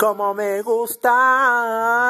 como me gusta.